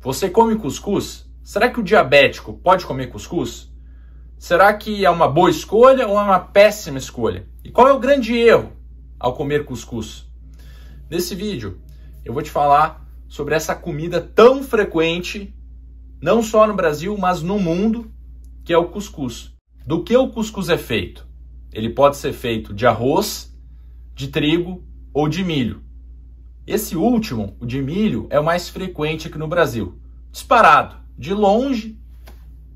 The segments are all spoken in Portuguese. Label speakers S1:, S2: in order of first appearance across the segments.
S1: Você come cuscuz? Será que o diabético pode comer cuscuz? Será que é uma boa escolha ou é uma péssima escolha? E qual é o grande erro ao comer cuscuz? Nesse vídeo eu vou te falar sobre essa comida tão frequente, não só no Brasil, mas no mundo, que é o cuscuz. Do que o cuscuz é feito? Ele pode ser feito de arroz, de trigo ou de milho. Esse último, o de milho, é o mais frequente aqui no Brasil. Disparado, de longe,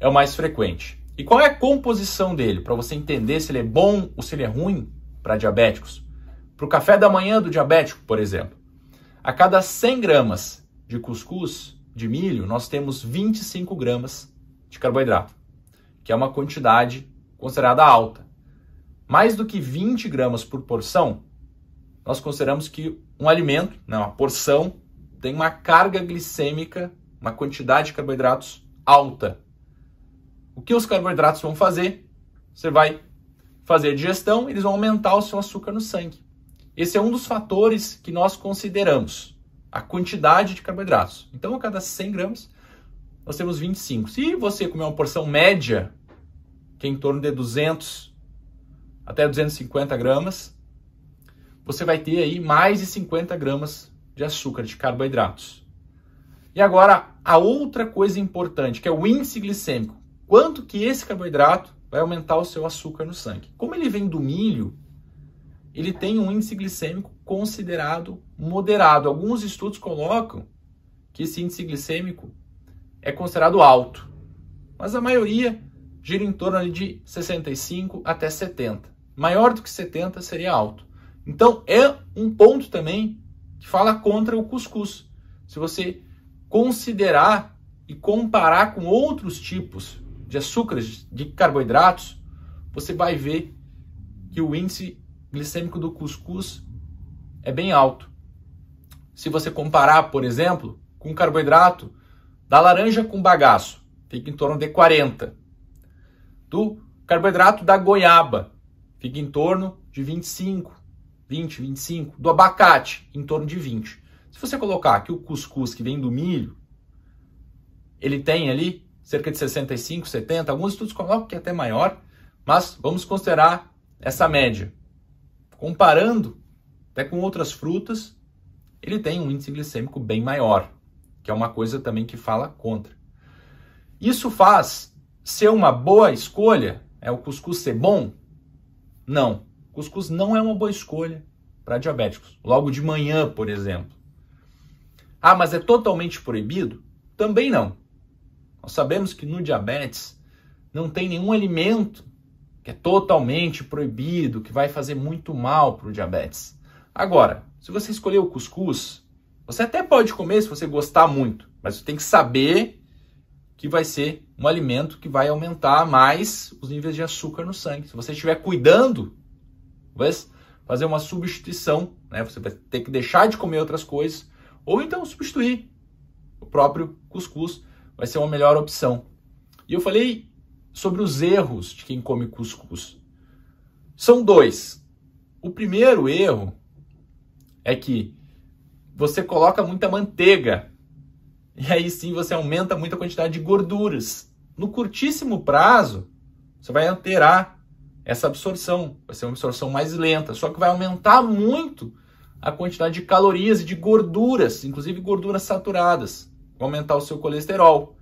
S1: é o mais frequente. E qual é a composição dele? Para você entender se ele é bom ou se ele é ruim para diabéticos. Para o café da manhã do diabético, por exemplo. A cada 100 gramas de cuscuz, de milho, nós temos 25 gramas de carboidrato, que é uma quantidade considerada alta. Mais do que 20 gramas por porção nós consideramos que um alimento, né, uma porção, tem uma carga glicêmica, uma quantidade de carboidratos alta. O que os carboidratos vão fazer? Você vai fazer digestão, eles vão aumentar o seu açúcar no sangue. Esse é um dos fatores que nós consideramos, a quantidade de carboidratos. Então, a cada 100 gramas, nós temos 25. Se você comer uma porção média, que é em torno de 200 até 250 gramas, você vai ter aí mais de 50 gramas de açúcar, de carboidratos. E agora, a outra coisa importante, que é o índice glicêmico. Quanto que esse carboidrato vai aumentar o seu açúcar no sangue? Como ele vem do milho, ele tem um índice glicêmico considerado moderado. Alguns estudos colocam que esse índice glicêmico é considerado alto, mas a maioria gira em torno de 65 até 70. Maior do que 70 seria alto. Então é um ponto também que fala contra o cuscuz. Se você considerar e comparar com outros tipos de açúcares, de carboidratos, você vai ver que o índice glicêmico do cuscuz é bem alto. Se você comparar, por exemplo, com o carboidrato da laranja com bagaço, fica em torno de 40. Do carboidrato da goiaba, fica em torno de 25. 20, 25, do abacate, em torno de 20. Se você colocar que o cuscuz que vem do milho, ele tem ali cerca de 65, 70, alguns estudos colocam que é até maior, mas vamos considerar essa média. Comparando até com outras frutas, ele tem um índice glicêmico bem maior, que é uma coisa também que fala contra. Isso faz ser uma boa escolha? É o cuscuz ser bom? Não. Cuscuz não é uma boa escolha para diabéticos. Logo de manhã, por exemplo. Ah, mas é totalmente proibido? Também não. Nós sabemos que no diabetes não tem nenhum alimento que é totalmente proibido, que vai fazer muito mal para o diabetes. Agora, se você escolher o cuscuz, você até pode comer se você gostar muito, mas você tem que saber que vai ser um alimento que vai aumentar mais os níveis de açúcar no sangue. Se você estiver cuidando vai fazer uma substituição, né? Você vai ter que deixar de comer outras coisas ou então substituir o próprio cuscuz, vai ser uma melhor opção. E eu falei sobre os erros de quem come cuscuz. São dois. O primeiro erro é que você coloca muita manteiga e aí sim você aumenta muito a quantidade de gorduras. No curtíssimo prazo, você vai alterar essa absorção. Vai ser uma absorção mais lenta, só que vai aumentar muito a quantidade de calorias e de gorduras, inclusive gorduras saturadas. Vai aumentar o seu colesterol.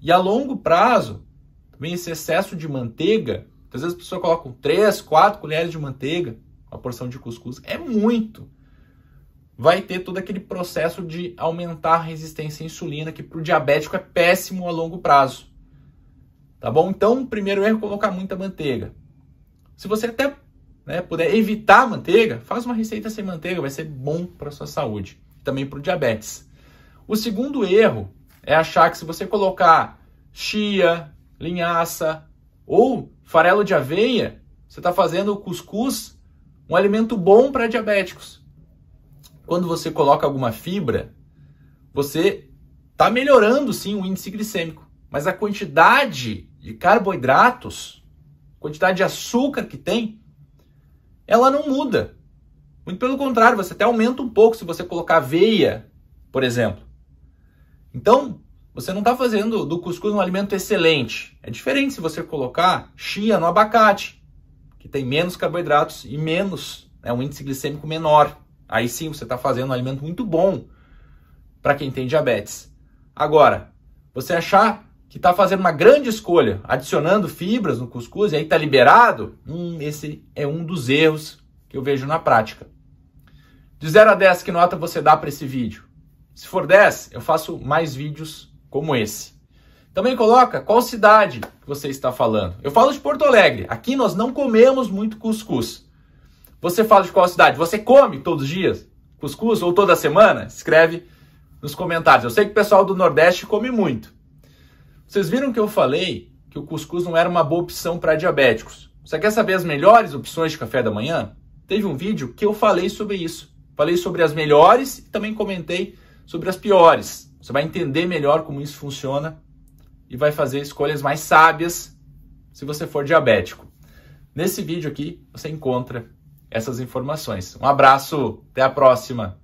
S1: E a longo prazo, também esse excesso de manteiga, às vezes a pessoa coloca 3, 4 colheres de manteiga, uma porção de cuscuz, é muito. Vai ter todo aquele processo de aumentar a resistência à insulina, que para o diabético é péssimo a longo prazo. Tá bom? Então, primeiro erro colocar muita manteiga. Se você até né, puder evitar manteiga, faz uma receita sem manteiga, vai ser bom para sua saúde, também para o diabetes. O segundo erro é achar que se você colocar chia, linhaça ou farelo de aveia, você está fazendo o cuscuz um alimento bom para diabéticos. Quando você coloca alguma fibra, você está melhorando sim o índice glicêmico, mas a quantidade de carboidratos quantidade de açúcar que tem, ela não muda. Muito pelo contrário, você até aumenta um pouco se você colocar aveia, por exemplo. Então, você não está fazendo do cuscuz um alimento excelente. É diferente se você colocar chia no abacate, que tem menos carboidratos e menos, é um índice glicêmico menor. Aí sim você está fazendo um alimento muito bom para quem tem diabetes. Agora, você achar que está fazendo uma grande escolha, adicionando fibras no cuscuz e aí está liberado, hum, esse é um dos erros que eu vejo na prática. De 0 a 10, que nota você dá para esse vídeo? Se for 10, eu faço mais vídeos como esse. Também coloca qual cidade você está falando. Eu falo de Porto Alegre. Aqui nós não comemos muito cuscuz. Você fala de qual cidade? Você come todos os dias cuscuz ou toda semana? Escreve nos comentários. Eu sei que o pessoal do Nordeste come muito. Vocês viram que eu falei que o cuscuz não era uma boa opção para diabéticos. Você quer saber as melhores opções de café da manhã? Teve um vídeo que eu falei sobre isso. Falei sobre as melhores e também comentei sobre as piores. Você vai entender melhor como isso funciona e vai fazer escolhas mais sábias se você for diabético. Nesse vídeo aqui você encontra essas informações. Um abraço, até a próxima!